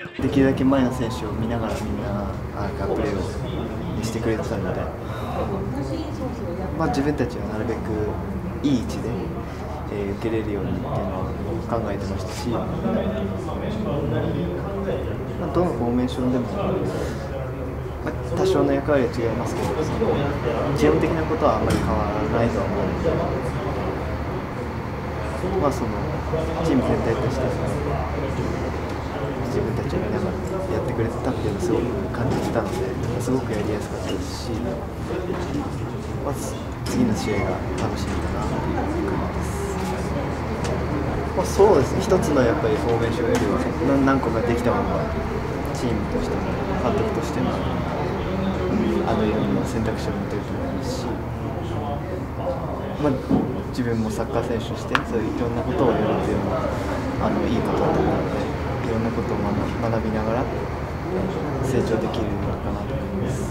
できるだけ前の選手を見ながらみんながプレーをしてくれてたので、まあ、自分たちはなるべくいい位置で、えー、受けれるようにっていうのを考えてましたし、まあ、どのフォーメーションでも、まあ、多少の役割は違いますけど基本的なことはあんまり変わらないとは思うので、まあ、そのチーム全体として自分たちを見ながらやってくれてたっていうのをすごく感じてたのですごくやりやすかったですし、まず次の試合が楽しみだなという感じです。まあ、そうですね、一つのやっぱりフォーメーションよりは何個かできたものがチームとしても監督としてもあのいろんな選択肢を持てると思いますし、まあ、自分もサッカー選手としてそういういろんなことをやるっていうのはあのいいことだと思うので。いろんなことを学びながら成長できるのかなと思います。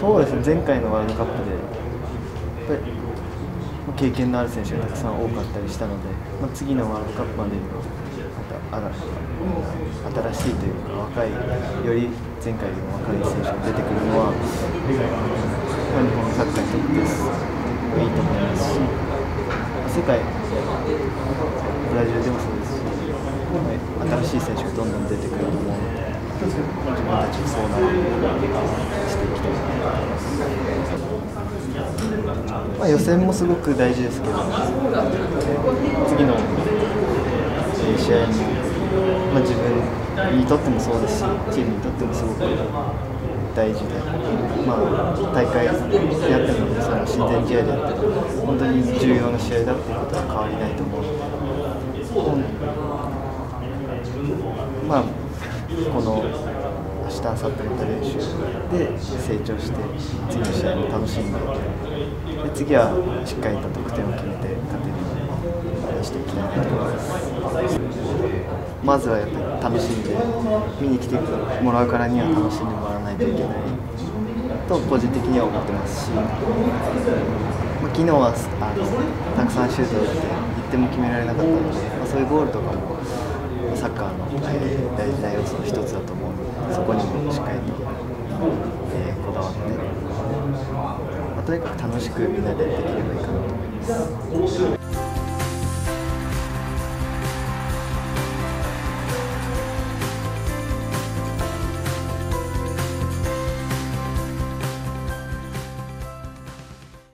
そうですね。前回のワールドカップでやっぱり経験のある選手がたくさん多かったりしたので、まあ、次のワールドカップまでまた新しいというか若いより前回よりも若い選手が出てくるのは、ま、日本のサッカーにとっていいと思いますし世界ブラジルでもそうですし、新しい選手がどんどん出てくると思うので、自分たちもそうなるしていきたいまあ、予選もすごく大事ですけど、次の試合も、まあ、自分にとってもそうですし、チームにとってもすごく大事で、まあ、大会であっても、その親善試合であっても、本当に重要な試合だっていうことは変わりないと思うので。まあ、この明日、明後日の練習で成長して次の試合も楽しんでで次はしっかりと得点を決めて勝てるようにしていきたいなと思います。まずはやっぱり楽しんで見に来てもらうからには楽しんでもらわないといけないと個人的には思ってますし、まあ、昨日はあのたくさんシュートを打って1点も決められなかったので、まあ、そういうゴールとかもサッカーの、え、大事な要素の一つだと思うのでそこにもしっかりと、えー、こだわって、まあ、とにかく楽しくみんなでできればいいかなと思います。